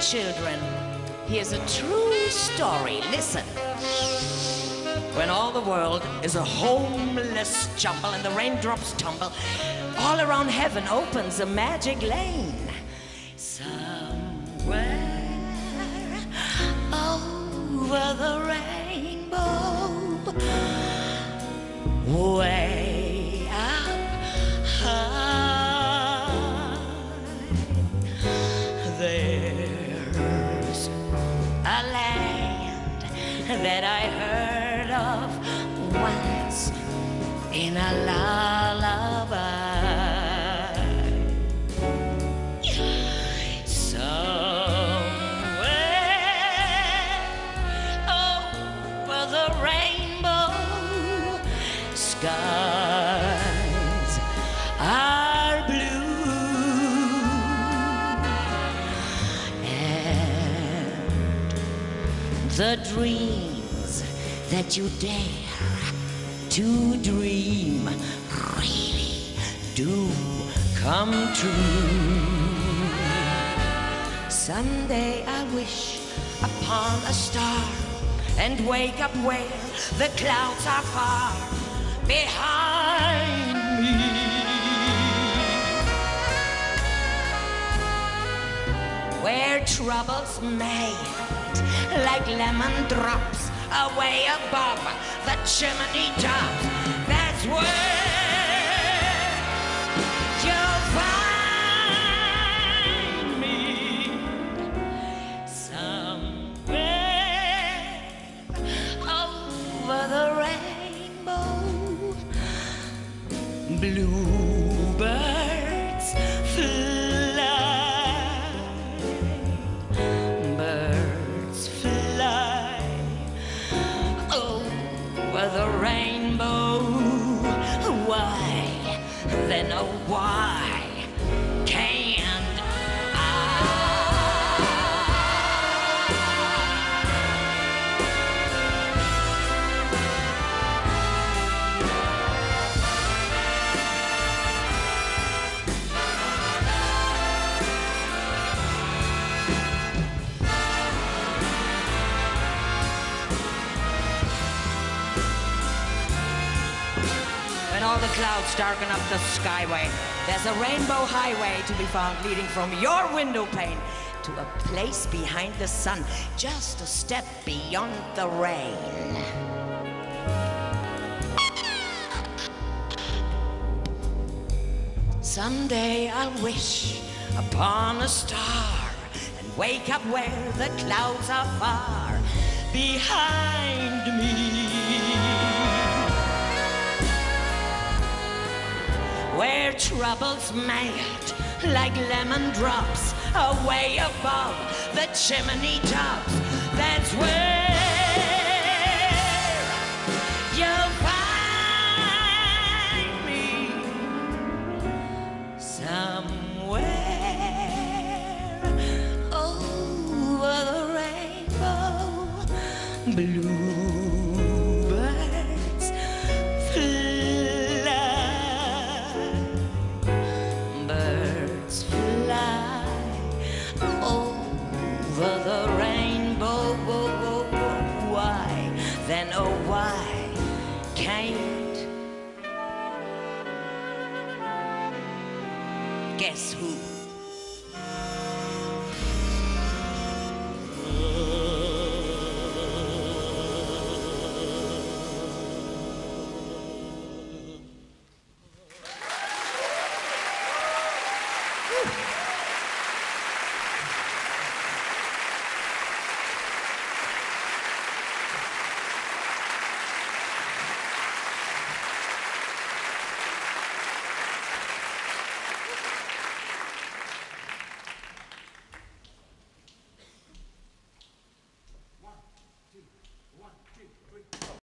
children, here's a true story. Listen. When all the world is a homeless jumble and the raindrops tumble, all around heaven opens a magic lane. Somewhere that I heard of once in a lullaby. Somewhere over the rainbow, skies are blue. And the dreams that you dare to dream really do come true. Someday I wish upon a star and wake up where the clouds are far behind me. where troubles melt like lemon drops away above the chimney top. That's where you'll find me somewhere over the rainbow. Bluebirds all the clouds darken up the skyway, there's a rainbow highway to be found leading from your window pane to a place behind the sun, just a step beyond the rain. Someday I'll wish upon a star and wake up where the clouds are far behind me. Troubles melt like lemon drops away above the chimney tops. That's where you'll find me somewhere over the rainbow. Bluebirds Guess who?